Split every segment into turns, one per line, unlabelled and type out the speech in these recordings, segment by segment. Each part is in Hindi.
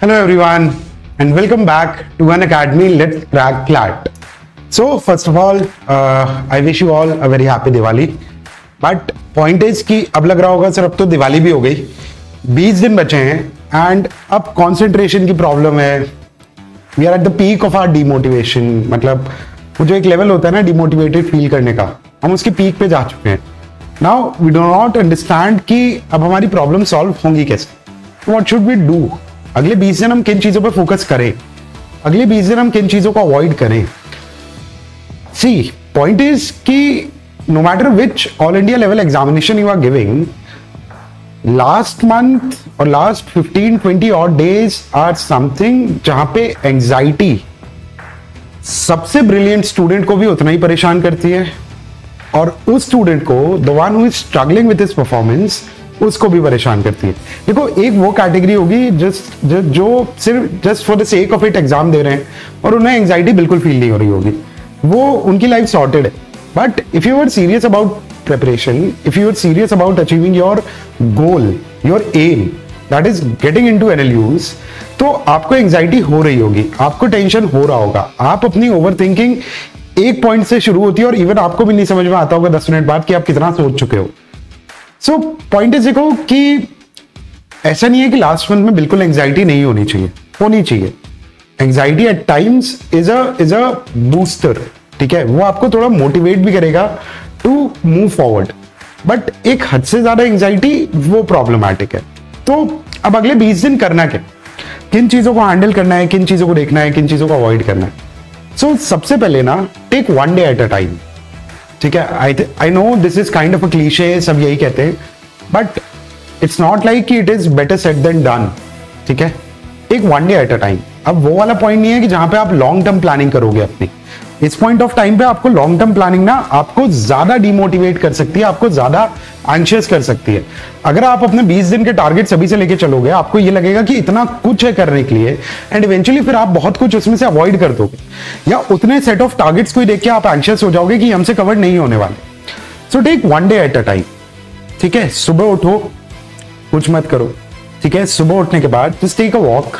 Hello everyone and welcome back to an academy let's crack clat. So first of all uh, I wish you all a very happy Diwali. But point is कि अब लग रहा होगा सर अब तो दिवाली भी हो गई। 20 दिन बचे हैं एंड अब कॉन्सेंट्रेशन की प्रॉब्लम है। We are at the peak of our demotivation मतलब वो जो एक लेवल होता है ना डिमोटिवेटेड फील करने का। हम उसके पीक पे जा चुके हैं। Now we do not understand कि अब हमारी प्रॉब्लम सॉल्व होंगी कैसे। वॉट शुड वी डू अगले बीस दिन हम किन चीज़ों पर फोकस करें? अगले बीस दिन हम किन चीज़ों को अवॉइड करें? सी पॉइंट इज़ कि no matter which all India level examination you are giving last month और लास्ट 15 20 और डेज़ आर समथिंग जहाँ पे एंजाइटी सबसे ब्रिलियंट स्टूडेंट को भी उतना ही परेशान करती है। और उस स्टूडेंट को the one who is struggling with his performance उसको भी परेशान करती है। देखो एक वो कैटेगरी होगी जस्ट जो, सिर्फ़ just for the sake of it exam दे रहे हैं और उन्हें एंग्जाइटी बिल्कुल फील नहीं हो रही होगी। वो उनकी लाइफ सॉर्टेड है। But if you are serious about preparation if you are serious about achieving your goal your aim that is getting in to NLUs तो आपको एंग्जाइटी हो रही होगी। आपको टेंशन हो रहा होगा। आप अपनी ओवर थिंकिंग एक पॉइंट से शुरू होती है और इवन आपको भी नहीं समझ में आता होगा दस मिनट बाद कि आप कितना सोच चुके हो। सो पॉइंट इज़ देखो कि ऐसा नहीं है कि लास्ट मंथ में बिल्कुल एंग्जाइटी नहीं होनी चाहिए होनी चाहिए। Anxiety at times is a is a booster ठीक है? वो आपको थोड़ा मोटिवेट भी करेगा टू मूव फॉरवर्ड बट एक हद से ज़्यादा एंग्जाइटी वो प्रॉब्लमैटिक है। तो अब अगले बीस दिन करना क्या? किन चीज़ों को हैंडल करना है किन चीज़ों को देखना है किन चीज़ों को अवॉइड करना है? सो so, सबसे पहले ना take one day at a time ठीक है? I I know this is kind of a cliche सब यही कहते हैं बट इट्स नॉट लाइक कि it is better said than done ठीक है? एक one day at a time अब वो वाला पॉइंट नहीं है कि जहाँ पे आप लॉन्ग टर्म प्लानिंग करोगे अपनी। इस पॉइंट ऑफ़ टाइम पे आपको लॉन्ग टर्म प्लानिंग ना आपको ज़्यादा डिमोटिवेट कर सकती है, आपको ज़्यादा एंशियस कर सकती है। अगर आप अपने 20 दिन के टारगेट सभी से लेके चलोगे, आपको ये लगेगा कि इतना कुछ है करने के लिए एंड इवेंचुअली फिर आप बहुत कुछ उसमें से अवॉइड कर दोगे। या उतने सेट ऑफ़ टारगेट्स को देख के आप एंशियस हो जाओगे कि हमसे कवर नहीं होने वाले। So take one day at a time ठीक है? सुबह उठो, कुछ मत करो, ठीक है? सुबह उठने के बाद जस्ट टेक अ वॉक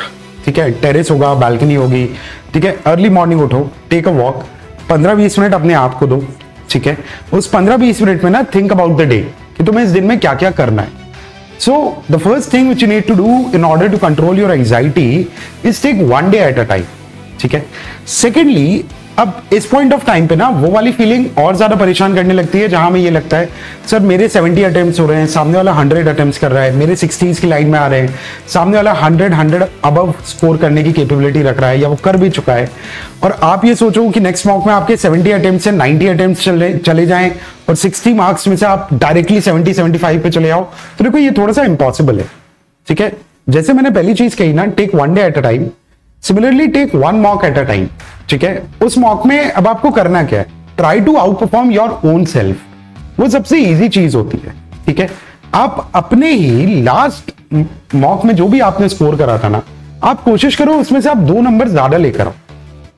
ठीक है? टेरेस होगा बालकनी होगी, ठीक है? अर्ली मॉर्निंग उठो टेक अ वॉक पंद्रह बीस मिनट अपने आप को दो, ठीक है? उस पंद्रह बीस मिनट में ना थिंक अबाउट द डे कि तुम्हें इस दिन में क्या क्या करना है। So the first thing which you need to do in order to control your anxiety is take one day at a time ठीक है? सेकेंडली अब इस पॉइंट ऑफ़ टाइम पे ना, वो वाली फीलिंग और ज़्यादा परेशान करने लगती है, जहाँ में ये लगता है, सर, मेरे 70 अटेम्प्ट हो रहे हैं, सामने वाला 100 अटेम्प्ट कर रहा है, मेरे 60s की लाइन में आ रहे हैं, सामने वाला 100 100 अबव स्कोर करने की कैपेबिलिटी रख रहा है, या वो कर भी चुका है। और आप ये सोचो कि नेक्स्ट मॉक में आपके 70 अटेम्प्ट से 90 अटेम्प्ट चले चले जाएँ, और 60 मार्क्स में से आप डायरेक्टली 70 75 पे चले आओ तो देखो ये थोड़ा सा इंपॉसिबल है, ठीक है? जैसे मैंने पहली चीज़ कही ना take one day at a time similarly take one mock at a time ठीक है? उस मॉक में अब आपको करना क्या है? Try to outperform your own self वो सबसे इजी चीज़ होती है, ठीक है? आप अपने ही लास्ट मॉक में जो भी आपने स्कोर करा था ना, आप कोशिश करो उसमें से आप दो नंबर ज़्यादा लेकर आओ।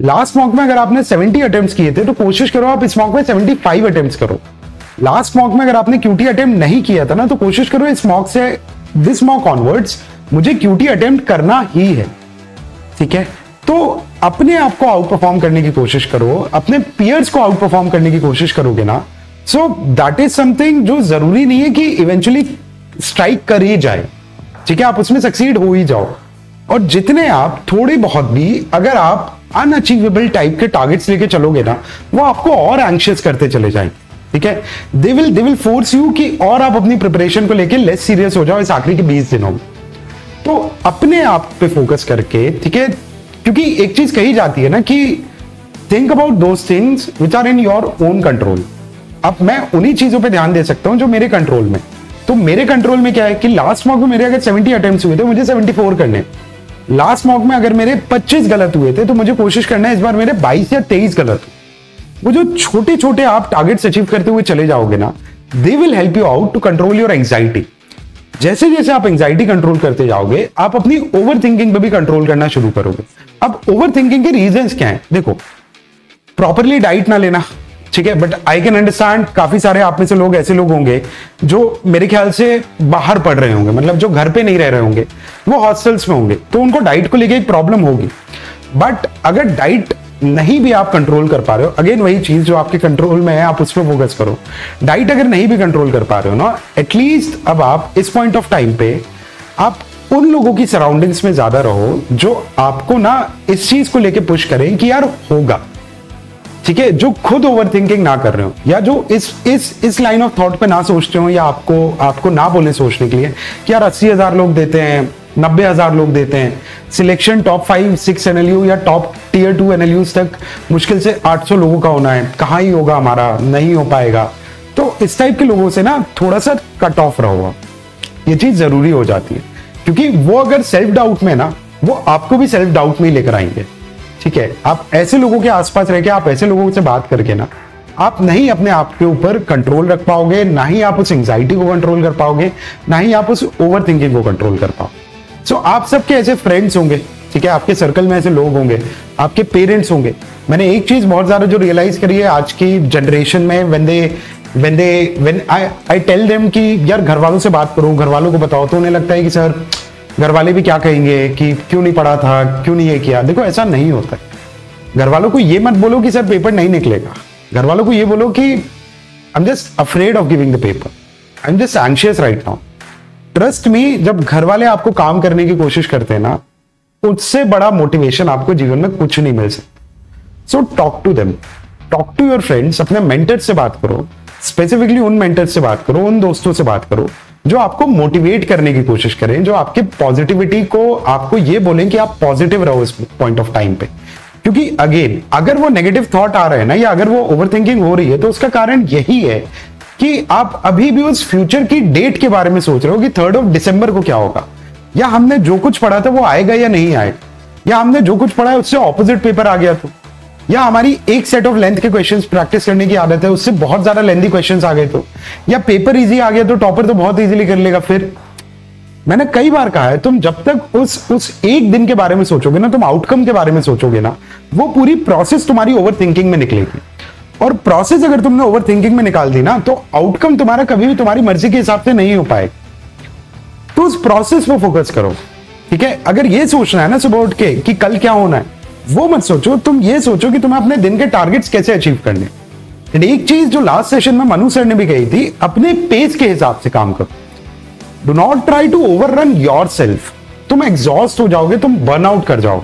लास्ट मॉक में अगर आपने 70 अटेम्प्ट किए थे तो कोशिश करो आप इस मॉक में 75 अटेम्प्ट करो। लास्ट मॉक में अगर आपने क्यूटी अटेम्प्ट नहीं किया था ना तो कोशिश करो इस मॉक से दिस मॉक ऑनवर्ड्स मुझे क्यूटी अटेम्प्ट करना ही है, ठीक है? तो अपने आप को आउट परफॉर्म करने की कोशिश करो, अपने पियर्स को आउट परफॉर्म करने की कोशिश करोगे ना सो दैट इज़ समथिंग जो ज़रूरी नहीं है कि इवेंचुअली स्ट्राइक कर ही जाए। ठीक है, आप उसमें सक्सीड हो ही जाओ। और जितने आप थोड़े बहुत भी अगर आप अनअचीवेबल टाइप के टारगेट्स लेके चलोगे ना, वो आपको और एंशियस करते चले जाएँगे। ठीक है? They will they will force you कि और आप अपनी प्रिपरेशन को लेके लेस सीरियस हो जाओ इस आखिरी के बीस दिनों में। तो अपने आप पे फोकस करके, ठीक है क्योंकि एक चीज़ कही जाती है ना कि think about those things which are in your own control अब मैं उन्हीं चीज़ों पे ध्यान दे सकता हूँ जो मेरे कंट्रोल में। तो मेरे कंट्रोल में क्या है कि लास्ट मॉक में मेरे अगर 70 अटेम्प्ट हुए थे, मुझे 74 करने लास्ट मॉक में अगर मेरे 25 गलत हुए थे तो मुझे कोशिश करना है इस बार मेरे 22 या 23 गलत वो जो छोटे छोटे आप टारगेट्स अचीव करते हुए चले जाओगे ना they will help you out to control your anxiety जैसे जैसे आप एंग्जाइटी कंट्रोल करते जाओगे, आप अपनी ओवर थिंकिंग भी कंट्रोल करना शुरू करोगे। अब ओवर थिंकिंग के रीजन क्या है? देखो प्रॉपरली डाइट ना लेना, ठीक है? बट आई कैन अंडरस्टैंड काफ़ी सारे आप में से लोग ऐसे लोग होंगे जो मेरे ख्याल से बाहर पढ़ रहे होंगे मतलब जो घर पे नहीं रह रहे होंगे, वो हॉस्टल्स में होंगे। तो उनको डाइट को लेके एक प्रॉब्लम होगी। बट अगर डाइट नहीं भी आप कंट्रोल कर पा रहे हो। अगेन वही चीज़ जो आपके कंट्रोल में है, आप उस पर फोकस करो। डाइट अगर नहीं भी कंट्रोल कर पा रहे हो ना एटलीस्ट अब आप इस पॉइंट ऑफ़ टाइम पे आप उन लोगों की सराउंडिंग्स में ज़्यादा रहो, जो आपको ना इस चीज़ को लेके पुश करें कि यार होगा। ठीक है? जो खुद ओवर थिंकिंग ना कर रहे हो, या जो इस इस इस लाइन ऑफ़ थॉट पे ना सोचते हो, या आपको आपको ना बोले सोचने के लिए कि यार अस्सी हज़ार लोग देते हैं नब्बे हज़ार लोग देते हैं। Selection top five six NLU या टॉप टीयर टू एनएलयू तक मुश्किल से 800 लोगों का होना है। कहाँ ही होगा हमारा? नहीं हो पाएगा। तो इस टाइप के लोगों से ना थोड़ा सा कट ऑफ़ रहो ये चीज़ ज़रूरी हो जाती है। क्योंकि वो अगर सेल्फ डाउट में ना, वो आपको भी सेल्फ डाउट में ही लेकर आएँगे। ठीक है? आप ऐसे लोगों के आसपास रह के, आप ऐसे लोगों से बात करके ना, आप नहीं अपने आप के ऊपर कंट्रोल रख पाओगे, ना ही आप उस एंग्जाइटी को कंट्रोल कर पाओगे, ना ही आप उस ओवर थिंकिंग को कंट्रोल कर पाओगे। सो so, आप सबके ऐसे फ्रेंड्स होंगे ठीक है? आपके सर्कल में ऐसे लोग होंगे आपके पेरेंट्स होंगे। मैंने एक चीज़ बहुत ज़्यादा जो रियलाइज़ करी है आज की जनरेशन में when they when they when I I tell them कि यार घर वालों से बात करो घर वालों को बताओ। तो उन्हें लगता है कि सर घर वाले भी क्या कहेंगे कि क्यों नहीं पढ़ा था क्यों नहीं ये किया? देखो ऐसा नहीं होता घर वालों को ये मत बोलो कि सर पेपर नहीं निकलेगा। घर वालों को ये बोलो कि I am just afraid of giving the paper I am just anxious right now trust me जब घर वाले आपको काम करने की कोशिश करते हैं ना, उससे बड़ा मोटिवेशन आपको जीवन में कुछ नहीं मिल सकता। So talk to them talk to your friends अपने मेंटर से बात करो। स्पेसिफिकली उन मेंटर से बात करो, उन दोस्तों से बात करो, जो आपको मोटिवेट करने की कोशिश करें, जो आपके पॉजिटिविटी को, आपको ये बोलें कि आप पॉजिटिव रहो इस पॉइंट ऑफ़ टाइम पे। क्योंकि अगेन अगर वो नेगेटिव थॉट आ रहे हैं ना, या अगर वो ओवर थिंकिंग हो रही है तो उसका कारण यही है कि आप अभी भी उस फ्यूचर की डेट के बारे में सोच रहे हो कि थर्ड ऑफ़ दिसंबर को क्या होगा? या हमने जो कुछ पढ़ा था वो आएगा या नहीं आएगा या हमने जो कुछ पढ़ा है उससे ऑपोजिट पेपर आ गया तो? या हमारी एक सेट ऑफ़ लेंथ के क्वेश्चंस प्रैक्टिस करने की आदत है, उससे बहुत ज़्यादा लेंथी क्वेश्चंस आ गए तो? या पेपर इजी आ गया तो टॉपर तो बहुत इजीली कर लेगा फिर? मैंने कई बार कहा है, तुम जब तक उस उस एक दिन के बारे में सोचोगे ना, तुम आउटकम के बारे में सोचोगे ना, वो पूरी प्रोसेस तुम्हारी ओवर थिंकिंग में निकलेगी। और प्रोसेस अगर तुमने ओवर थिंकिंग में निकाल दी ना तो आउटकम तुम्हारा कभी भी तुम्हारी मर्ज़ी के हिसाब से नहीं हो पाएगा तो उस प्रोसेस पर फोकस करो, ठीक है? अगर ये सोचना है ना सुबह उठ के कि कल क्या होना है, वो मत सोचो। तुम ये सोचो कि तुम्हें अपने दिन के टारगेट्स कैसे अचीव करने एक चीज़ जो लास्ट सेशन में मनु सर ने भी कही थी, अपने पेस के हिसाब से काम करो। Do not try to overrun yourself तुम एग्जॉस्ट हो जाओगे, तुम बर्न आउट कर जाओ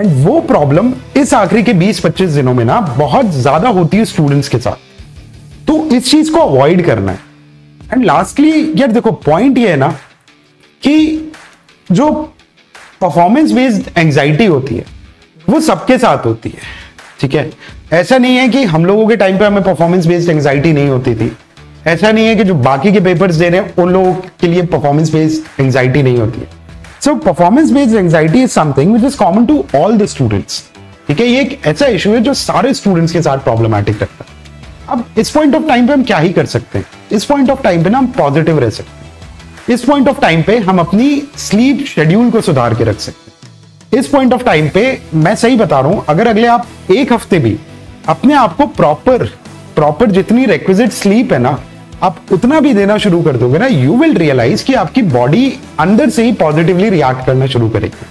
एंड वो प्रॉब्लम इस आखिरी के 20-25 दिनों में ना बहुत ज़्यादा होती है स्टूडेंट्स के साथ। तो इस चीज़ को अवॉइड करना है। एंड लास्टली यार देखो पॉइंट ये है ना कि जो परफॉर्मेंस बेस्ड एंजाइटी होती है, वो सबके साथ होती है। ठीक है? ऐसा नहीं है कि हम लोगों के टाइम पे हमें परफॉर्मेंस बेस्ड एंजाइटी नहीं होती थी। ऐसा नहीं है कि जो बाकी के पेपर्स दे रहे हैं, उन लोगों के लिए परफॉर्मेंस बेस्ड एंजाइटी नहीं होती है। So performance based anxiety is something which is common to all the students ठीक है? ये एक ऐसा इशू है जो सारे स्टूडेंट्स के साथ प्रॉब्लमैटिक रखता है। अब, इस पॉइंट ऑफ़ टाइम पे हम क्या ही कर सकते हैं? इस पॉइंट ऑफ़ टाइम पे ना हम पॉजिटिव रह सकते हैं। इस पॉइंट ऑफ़ टाइम पे हम अपनी स्लीप शेड्यूल को सुधार के रख सकते हैं। इस पॉइंट ऑफ़ टाइम पे मैं सही बता रहा हूँ, अगर अगले आप एक हफ़्ते भी अपने आप को प्रॉपर प्रॉपर जितनी रिक्विजिट स्लीप है ना आप उतना भी देना शुरू कर दोगे ना यू विल रियलाइज़ कि आपकी बॉडी अंदर से ही पॉजिटिवली रिएक्ट करना शुरू करेगी।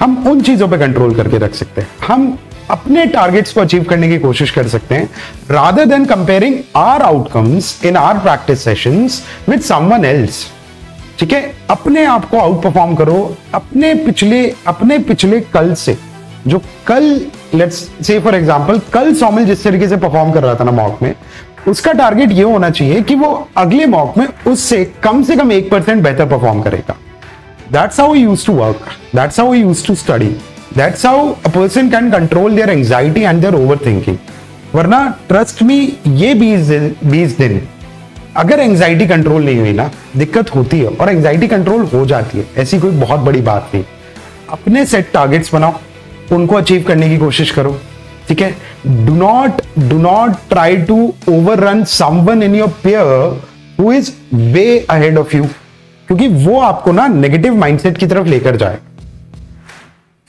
हम उन चीज़ों पे कंट्रोल करके रख सकते हैं। हम अपने टारगेट्स को अचीव करने की कोशिश कर सकते हैं rather than comparing our outcomes in our practice sessions with someone else ठीक है? अपने आप को आउट परफॉर्म करो, अपने पिछले अपने पिछले कल से। जो कल लेट्स से फॉर एग्जांपल कल सौमिल जिस तरीके से परफॉर्म कर रहा था ना मॉक में उसका टारगेट ये होना चाहिए कि वो अगले मॉक में उससे कम से कम एक परसेंट बेहतर परफॉर्म करेगा। That's how use to work that's how use to study that's how a person can control their anxiety and their overthinking वरना ट्रस्ट मी ये बीस बीस दिन अगर एंग्जाइटी कंट्रोल नहीं हुई ना, दिक्कत होती है और एंग्जाइटी कंट्रोल हो जाती है। ऐसी कोई बहुत बड़ी बात नहीं। अपने सेट टारगेट्स बनाओ। उनको अचीव करने की कोशिश करो। ठीक है? Do not do not try to overrun someone in your peer who is way ahead of you क्योंकि वो आपको ना नेगेटिव माइंडसेट की तरफ़ लेकर जाए।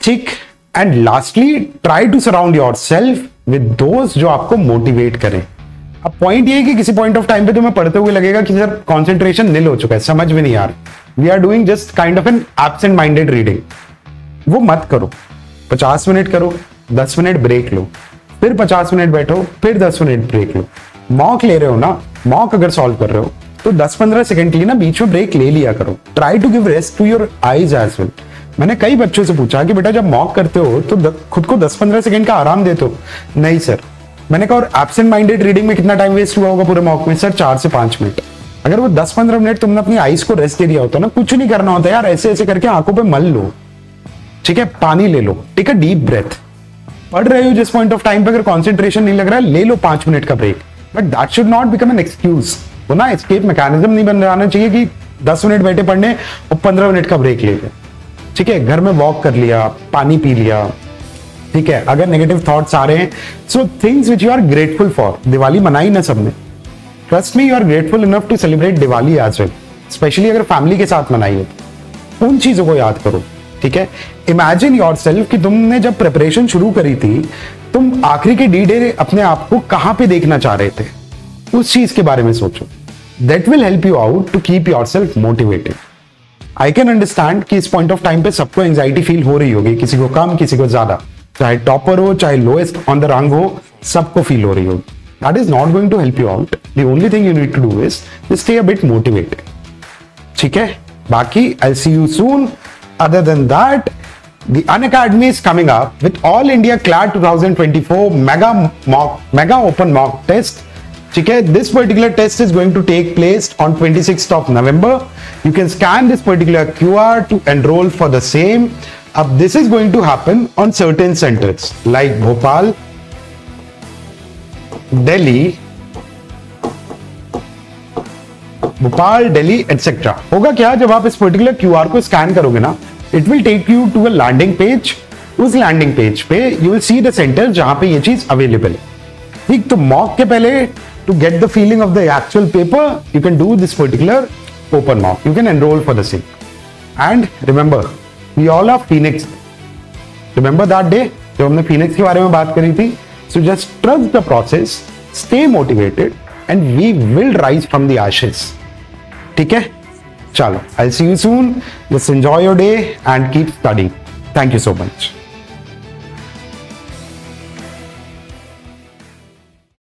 ठीक? And lastly try to surround yourself with दोस्त जो आपको मोटिवेट करें। अब पॉइंट ये है कि किसी पॉइंट ऑफ़ टाइम पे तुम्हें पढ़ते हुए लगेगा कि सर कॉन्सेंट्रेशन निल हो चुका है। समझ में नहीं आ रहा। We are doing just kind of an absent minded reading वो मत करो। पचास मिनट करो। दस मिनट ब्रेक लो, फिर पचास मिनट बैठो, फिर दस मिनट ब्रेक लो। मॉक ले रहे हो ना? मॉक अगर सॉल्व कर रहे हो तो 10-15 सेकंड के लिए ना बीच में ब्रेक ले लिया करो। Try to give rest to your eyes as well मैंने कई बच्चों से पूछा कि बेटा जब मॉक करते हो तो खुद को 10-15 सेकंड का आराम देते हो? नहीं सर मैंने कहा, और एबसेंट माइंडेड रीडिंग में कितना टाइम वेस्ट हुआ होगा पूरे मॉक में सर चार से पाँच मिनट. अगर वो 10-15 मिनट तुमने अपनी आईज को रेस्ट दे दिया होता ना, कुछ नहीं करना होता यार ऐसे ऐसे करके आँखों पे मल लो। ठीक है? पानी ले लो। टेक अ डीप ब्रेथ पढ़ रहे हो जिस पॉइंट ऑफ़ टाइम पे अगर कॉन्सेंट्रेशन नहीं लग रहा है, ले लो पाँच मिनट का break but that should not become an excuse वो ना एस्केप मैकेनिज्म नहीं बन जाना चाहिए कि दस मिनट बैठे पढ़ने और पंद्रह मिनट का ब्रेक ले लें। ठीक है? घर में वॉक कर लिया, पानी पी लिया। ठीक है? अगर नेगेटिव थॉट्स आ रहे हैं so things which you are grateful for Diwali मनाई ना सबने। Trust me you are grateful enough to celebrate Diwali as well specially अगर फैमिली के साथ मनाइए उन चीज़ों को याद करो। ठीक है? इमेजिन योर कि तुमने जब प्रिपरेशन शुरू करी थी, तुम आखिरी के डी डे अपने आप को कहाँ पे देखना चाह रहे थे? उस चीज़ के बारे में सोचो। That will help you out to keep yourself motivated I can understand कि इस पॉइंट ऑफ़ टाइम पे सबको एंजाइटी फील हो रही होगी, किसी को कम, किसी को ज़्यादा। चाहे टॉपर हो, चाहे लोएस्ट ऑन द रंग हो, सबको फील हो रही होगी। That is not going to help you out the only thing you need to do is stay a bit motivated ठीक है? बाकी I see you soon Other than that, the Unacademy is coming up with All India CLAD 2024 Mega Mock Mega Open Mock Test. Okay, this particular test is going to take place on 26th of November. You can scan this particular QR to enroll for the same. Uh, this is going to happen on certain centers like Bhopal, Delhi, Bhopal, Delhi etcetera होगा क्या जब आप इस पर्टिकुलर क्यूआर को स्कैन करोगे ना? It will take you to a landing page उस लैंडिंग पेज पे you will see the centre जहाँ पे ये चीज़ अवेलेबल है। ठीक तो मॉक के पहले to get the feeling of the actual paper you can do this particular open mock you can enrol for the same and remember we all of Phoenix remember that day जब हमने फीनिक्स के बारे में बात करी थी? So just trust the process stay motivated and we will rise from the ashes. ठीक है चलो I'll see you soon. Just enjoy your day and keep studying. Thank you so much.